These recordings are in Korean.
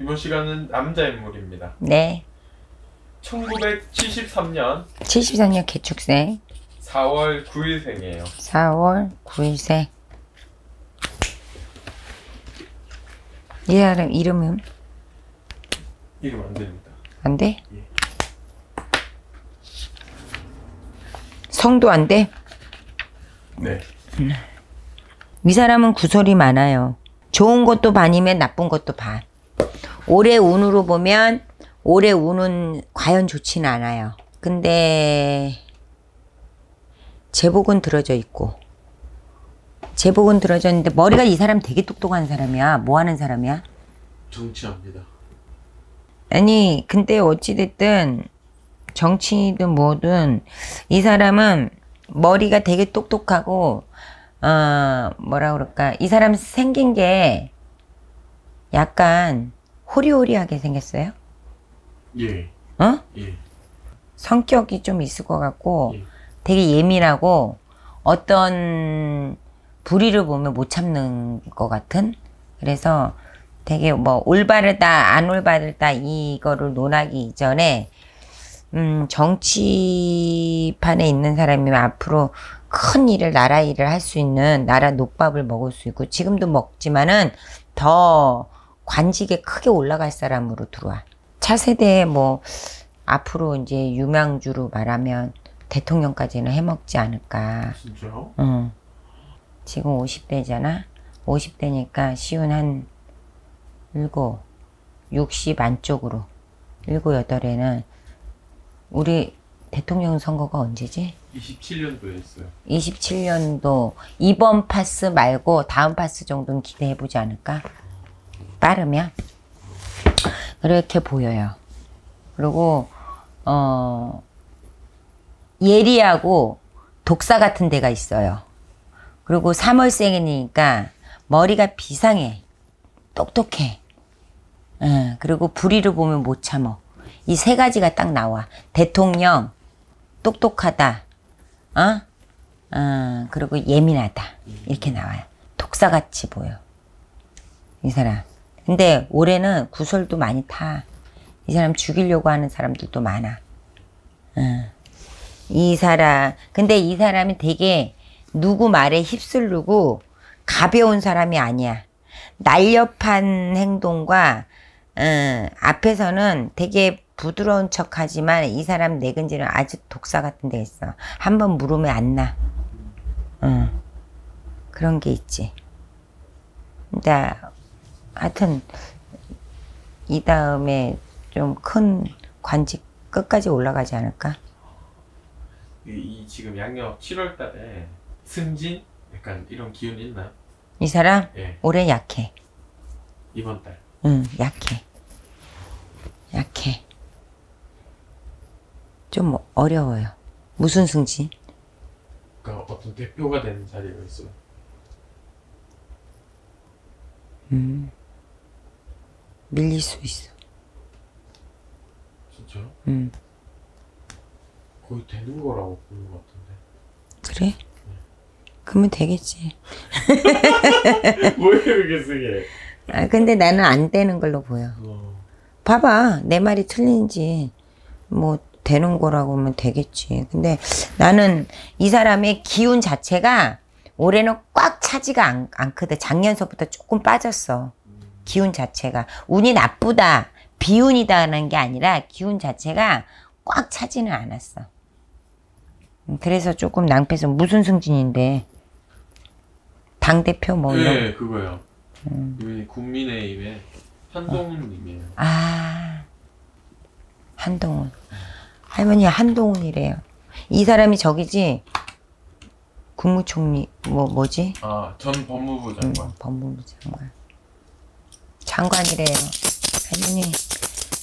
이번 시간은 남자 인물입니다. 네. 1973년 73년 개축생. 4월 9일생이에요. 4월 9일생. 이 사람 이름은 이름 안 됩니다. 안 돼? 예. 성도 안 돼? 네. 이 사람은 구설이 많아요. 좋은 것도 반이면 나쁜 것도 반. 올해 운으로 보면 올해 운은 과연 좋지는 않아요. 근데 제복은 들어져 있고 제복은 들어져 있는데 머리가 이 사람 되게 똑똑한 사람이야. 뭐 하는 사람이야? 정치합니다. 아니 근데 어찌됐든 정치든 뭐든 이 사람은 머리가 되게 똑똑하고 어 뭐라 그럴까 이 사람 생긴 게 약간 호리호리하게 생겼어요. 예. 어? 예. 성격이 좀 있을 것 같고 예. 되게 예민하고 어떤 불의를 보면 못 참는 것 같은 그래서 되게 뭐 올바르다 안 올바르다 이거를 논하기 이전에 음 정치판에 있는 사람이면 앞으로 큰 일을 나라 일을 할 수 있는 나라 녹밥을 먹을 수 있고 지금도 먹지만은 더 관직에 크게 올라갈 사람으로 들어와 차세대에 뭐 앞으로 이제 유망주로 말하면 대통령까지는 해먹지 않을까. 진짜요? 응. 지금 50대잖아. 50대니까 쉬운 한 일곱, 60 안쪽으로 일곱 여덟에는 우리 대통령 선거가 언제지? 27년도에 했어요. 27년도 이번 파스 말고 다음 파스 정도는 기대해 보지 않을까? 빠르면 그렇게 보여요. 그리고 어 예리하고 독사 같은 데가 있어요. 그리고 3월생이니까 머리가 비상해. 똑똑해. 응, 그리고 불의를 보면 못 참어. 이 세 가지가 딱 나와. 대통령, 똑똑하다, 어? 어, 그리고 예민하다. 이렇게 나와요. 독사같이 보여. 이 사람. 근데 올해는 구설도 많이 타. 이 사람 죽이려고 하는 사람들도 많아. 어. 이 사람. 근데 이 사람이 되게 누구 말에 휩쓸르고 가벼운 사람이 아니야. 날렵한 행동과 어, 앞에서는 되게 부드러운 척 하지만 이 사람 내근지는 아주 독사 같은 데 있어. 한번 물으면 안 나. 어. 그런 게 있지. 근데 하여튼 이 다음에 좀 큰 관직 끝까지 올라가지 않을까? 이, 이 지금 양력 7월달에 승진 약간 이런 기운 있나요? 이 사람 예. 올해 약해. 이번 달. 응, 약해. 약해. 좀 어려워요. 무슨 승진? 그러니까 어떤 대표가 되는 자리가 있어요. 음. 밀릴 수 있어. 진짜요? 음. 거의 되는 거라고 보는 것 같은데. 그래? 그러면 되겠지. 뭐예요 이게 쓰게? 아, 근데 나는 안 되는 걸로 보여. 어. 봐봐. 내 말이 틀린지. 뭐, 되는 거라고 하면 되겠지. 근데 나는 이 사람의 기운 자체가 올해는 꽉 차지가 않, 않거든. 작년서부터 조금 빠졌어. 기운 자체가. 운이 나쁘다, 비운이다라는 게 아니라 기운 자체가 꽉 차지는 않았어. 음, 그래서 조금 낭패서 무슨 승진인데. 당 대표 뭐 이런 네 그거요. 이 국민의힘의 한동훈님이에요. 아, 한동훈. 할머니 한동훈이래요. 이 사람이 저기지? 국무총리, 뭐, 뭐지? 아전 법무부 음, 장관. 법무부 장관. 장관이래요. 할머니.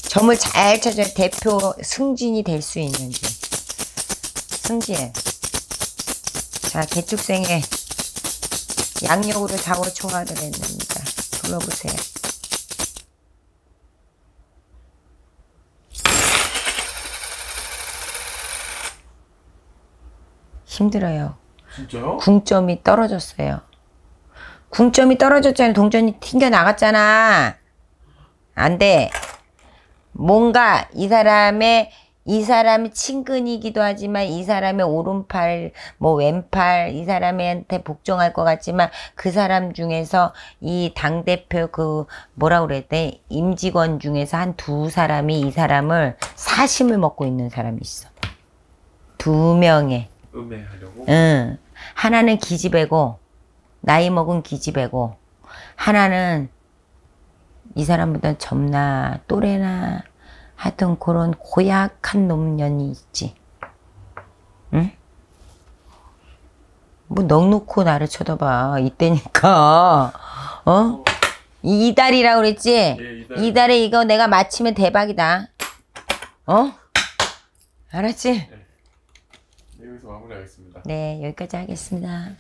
점을 잘 찾아야 대표 승진이 될 수 있는지. 승진. 자, 개축생에 양력으로 4월 초하를 했습니다. 불러보세요. 힘들어요. 진짜요? 궁점이 떨어졌어요. 궁점이 떨어졌잖아요. 동전이 튕겨 나갔잖아. 안 돼. 뭔가 이 사람의 이 사람이 친근이기도 하지만 이 사람의 오른팔, 뭐 왼팔, 이 사람한테 복종할 것 같지만 그 사람 중에서 이 당 대표 그 뭐라 그래야 돼? 임직원 중에서 한 두 사람이 이 사람을 사심을 먹고 있는 사람이 있어. 두 명의. 음해하려고. 응. 하나는 기집애고, 나이 먹은 기집애고, 하나는 이 사람보다 젊나, 또래나, 하여튼 그런 고약한 놈년이 있지. 응? 뭐 넉놓고 나를 쳐다봐. 이때니까. 어? 이달이라고 그랬지? 예, 이달. 이달에 이거 내가 맞히면 대박이다. 어? 알았지? 여기서 마무리하겠습니다. 네, 여기까지 하겠습니다.